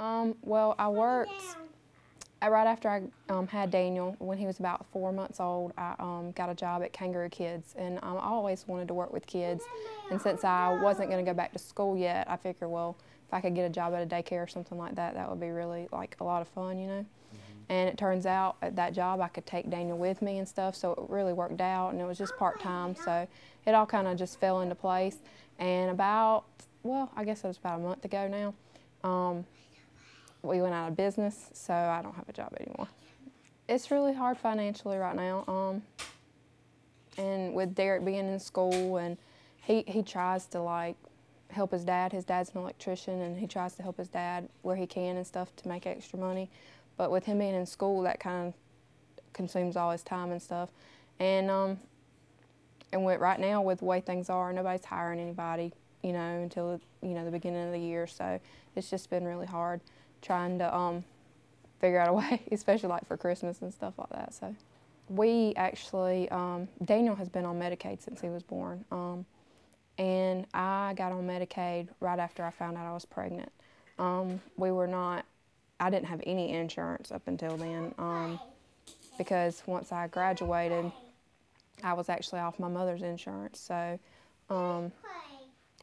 Um, well, I worked right after I um, had Daniel, when he was about four months old, I um, got a job at Kangaroo Kids, and um, I always wanted to work with kids. And since I wasn't going to go back to school yet, I figured, well, if I could get a job at a daycare or something like that, that would be really like a lot of fun, you know. And it turns out at that job I could take Daniel with me and stuff, so it really worked out, and it was just part time, so it all kind of just fell into place. And about, well, I guess it was about a month ago now. We went out of business, so I don't have a job anymore. It's really hard financially right now. Um, and with Derek being in school, and he, he tries to like help his dad. His dad's an electrician, and he tries to help his dad where he can and stuff to make extra money. But with him being in school, that kind of consumes all his time and stuff. And um, and with, right now, with the way things are, nobody's hiring anybody, you know, until you know the beginning of the year. So it's just been really hard trying to um, figure out a way, especially like for Christmas and stuff like that. So we actually, um, Daniel has been on Medicaid since he was born. Um, and I got on Medicaid right after I found out I was pregnant. Um, we were not, I didn't have any insurance up until then um, because once I graduated, I was actually off my mother's insurance. So um,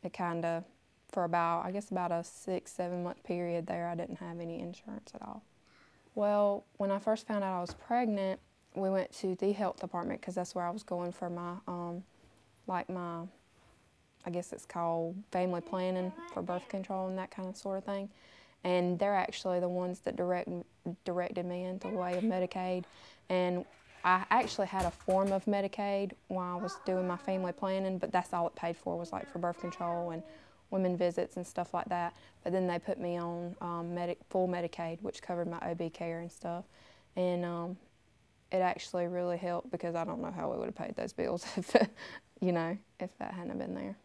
it kind of for about, I guess about a six, seven month period there, I didn't have any insurance at all. Well, when I first found out I was pregnant, we went to the health department because that's where I was going for my, um, like my, I guess it's called family planning for birth control and that kind of sort of thing. And they're actually the ones that direct, directed me into the way of Medicaid. And I actually had a form of Medicaid while I was doing my family planning, but that's all it paid for was like for birth control and women visits and stuff like that. But then they put me on um, medic, full Medicaid, which covered my OB care and stuff. And um, it actually really helped because I don't know how we would have paid those bills if, you know, if that hadn't been there.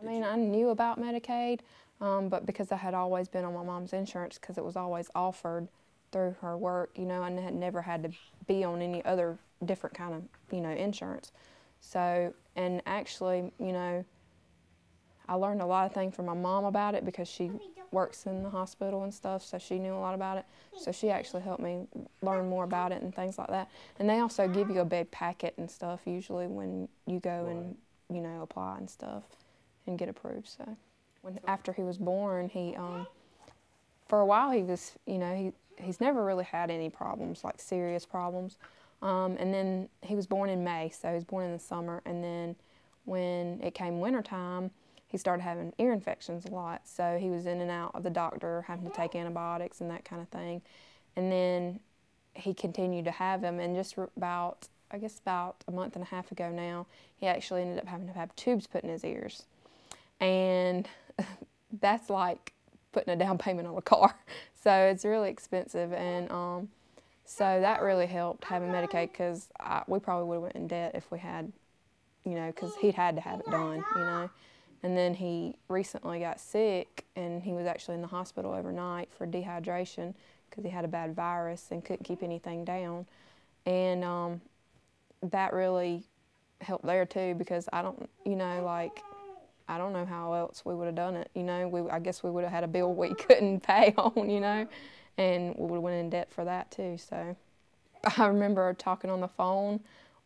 I mean, I knew about Medicaid, um, but because I had always been on my mom's insurance because it was always offered through her work, you know, I had never had to be on any other different kind of, you know, insurance. So, and actually, you know, I learned a lot of things from my mom about it because she works in the hospital and stuff, so she knew a lot about it. So she actually helped me learn more about it and things like that. And they also give you a big packet and stuff usually when you go and you know apply and stuff and get approved. So when after he was born, he um, for a while he was you know he he's never really had any problems like serious problems. Um, and then he was born in May, so he was born in the summer. And then when it came wintertime, he started having ear infections a lot. So he was in and out of the doctor, having to take antibiotics and that kind of thing. And then he continued to have them. And just about, I guess, about a month and a half ago now, he actually ended up having to have tubes put in his ears. And that's like putting a down payment on a car. So it's really expensive. And um, so that really helped having Medicaid because we probably would have went in debt if we had, you know, because he'd had to have it done, you know. And then he recently got sick and he was actually in the hospital overnight for dehydration because he had a bad virus and couldn't keep anything down. And um, that really helped there too because I don't, you know, like, I don't know how else we would have done it. You know, we, I guess we would have had a bill we couldn't pay on, you know, and we would have went in debt for that too. So I remember talking on the phone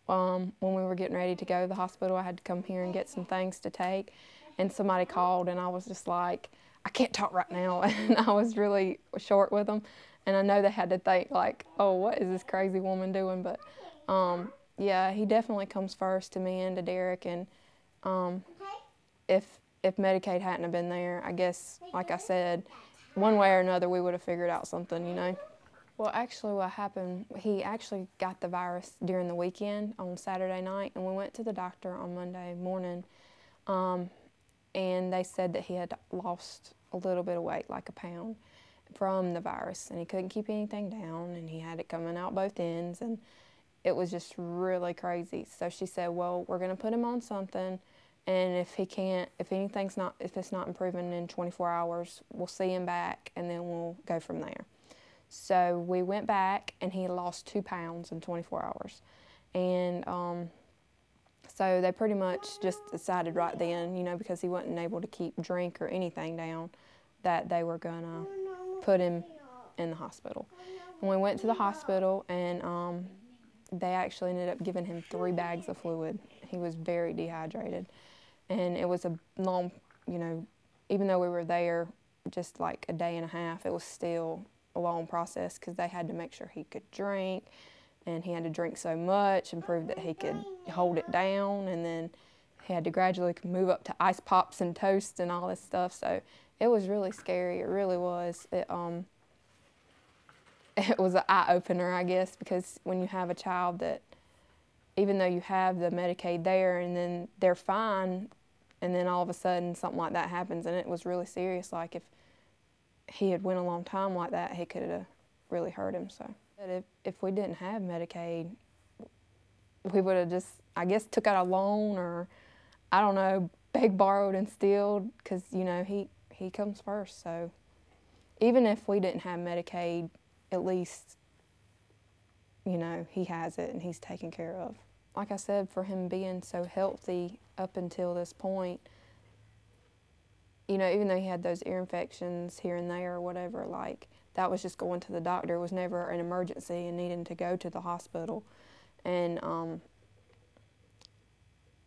um, when we were getting ready to go to the hospital. I had to come here and get some things to take and somebody called and I was just like, I can't talk right now. And I was really short with them. And I know they had to think like, oh, what is this crazy woman doing? But um, yeah, he definitely comes first to me and to Derek. And um, if if Medicaid hadn't have been there, I guess, like I said, one way or another, we would have figured out something, you know. Well, actually, what happened, he actually got the virus during the weekend on Saturday night, and we went to the doctor on Monday morning. Um, and they said that he had lost a little bit of weight, like a pound, from the virus, and he couldn't keep anything down, and he had it coming out both ends, and it was just really crazy. So she said, "Well, we're going to put him on something, and if he can't, if anything's not, if it's not improving in 24 hours, we'll see him back, and then we'll go from there." So we went back, and he lost two pounds in 24 hours, and um, so they pretty much just decided right then, you know, because he wasn't able to keep drink or anything down, that they were gonna put him in the hospital. And we went to the hospital, and um, they actually ended up giving him three bags of fluid. He was very dehydrated, and it was a long, you know, even though we were there just like a day and a half, it was still a long process because they had to make sure he could drink, and he had to drink so much and prove that he could hold it down, and then he had to gradually move up to ice pops and toast and all this stuff. So it was really scary. It really was. It um. It was an eye opener, I guess, because when you have a child that, even though you have the Medicaid there and then they're fine, and then all of a sudden something like that happens, and it was really serious. Like if he had went a long time like that, he could have really hurt him. So if if we didn't have Medicaid, we would have just, I guess, took out a loan or I don't know, begged, borrowed, and stealed because you know he he comes first. So even if we didn't have Medicaid, at least you know he has it and he's taken care of. Like I said, for him being so healthy up until this point, you know, even though he had those ear infections here and there or whatever, like that was just going to the doctor. It was never an emergency and needing to go to the hospital. And um,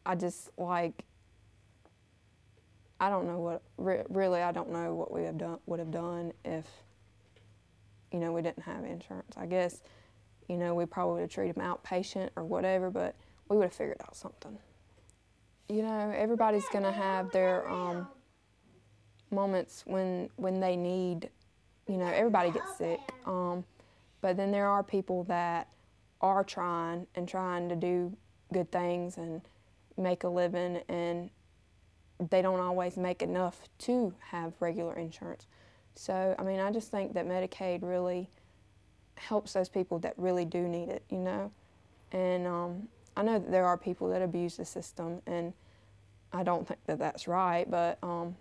I just like I don't know what re- really I don't know what we have done would have done if you know we didn't have insurance. I guess you know we probably would have treated him outpatient or whatever, but we would have figured out something. You know, everybody's gonna have their um, moments when when they need. You know, everybody gets sick, um, but then there are people that are trying and trying to do good things and make a living and they don't always make enough to have regular insurance. So, I mean, I just think that Medicaid really helps those people that really do need it, you know? And um, I know that there are people that abuse the system, and I don't think that that's right, but um,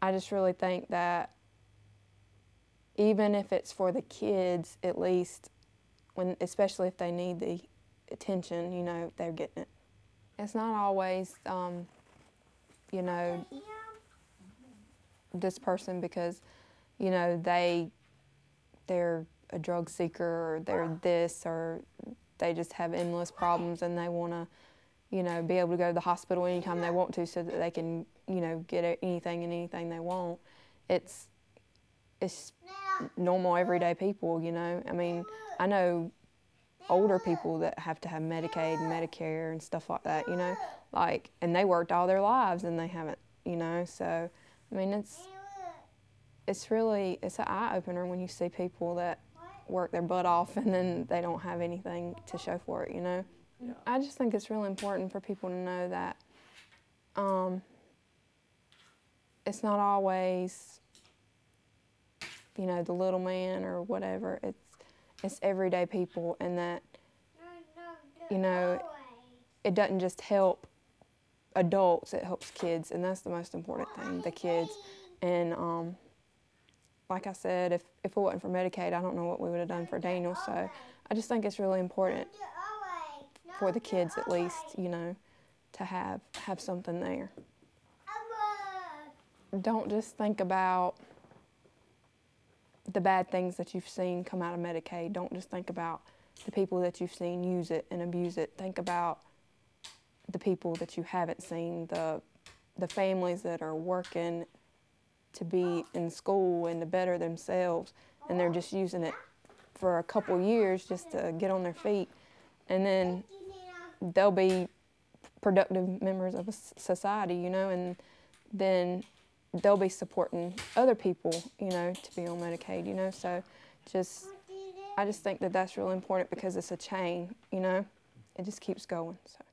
I just really think that even if it's for the kids, at least, when especially if they need the attention, you know, they're getting it. It's not always, um, you know, this person because, you know, they they're a drug seeker or they're this or they just have endless problems and they want to, you know, be able to go to the hospital anytime they want to so that they can, you know, get anything and anything they want. It's it's normal everyday people, you know. I mean, I know older people that have to have Medicaid and Medicare and stuff like that, you know, like, and they worked all their lives and they haven't, you know, so, I mean, it's, it's really, it's an eye opener when you see people that work their butt off and then they don't have anything to show for it, you know. Yeah. I just think it's really important for people to know that um, it's not always, you know, the little man or whatever. It's it's everyday people and that you know it doesn't just help adults it helps kids and that's the most important thing the kids and um, like i said if, if it wasn't for medicaid i don't know what we would have done for daniel so i just think it's really important for the kids at least you know to have have something there don't just think about the bad things that you've seen come out of Medicaid. Don't just think about the people that you've seen use it and abuse it. Think about the people that you haven't seen, the the families that are working to be in school and to better themselves, and they're just using it for a couple years just to get on their feet, and then they'll be productive members of a society, you know, and then they'll be supporting other people, you know, to be on Medicaid, you know. So just, I just think that that's really important because it's a chain, you know. It just keeps going. So.